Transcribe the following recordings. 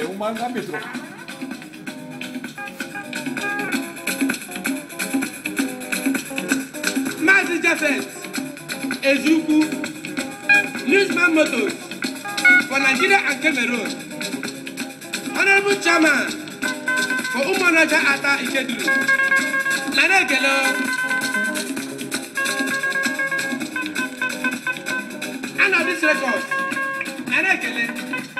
es un mal árbitro. Mazi Jafet, Ezuku, Newsman Motors, for Nigeria and Cameroon. Honorable Chairman, for Umanaja Ata Ikeduru. Nana Ekele. Anna this record. Nana Ekele.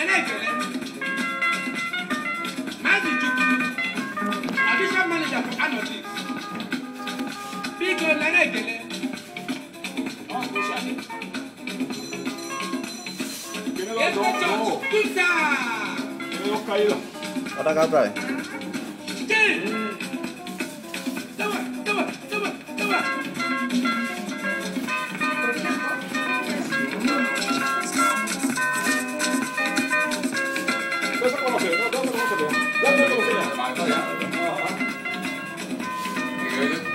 ẹlẹ́kẹ̀rẹ́ mazi jukwu additional manager for anotix bígo lẹ́lẹ́kẹ̀rẹ́ ọ̀hún ṣàlẹ̀. Ẹgbẹ́jọ́ kúta. Ọ̀dà kábàáyé. Jẹ́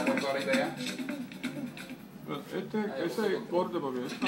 acuerdo la idea. Este, ese